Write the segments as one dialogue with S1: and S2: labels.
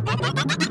S1: Bye.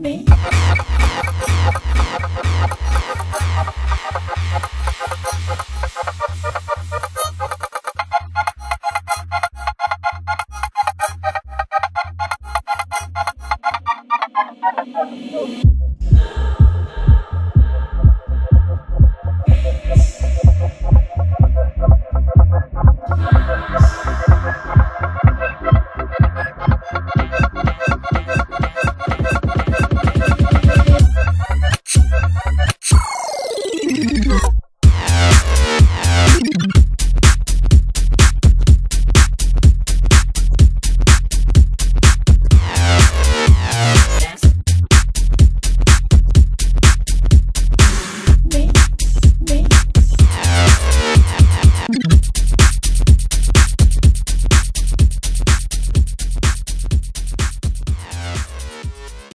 S1: me.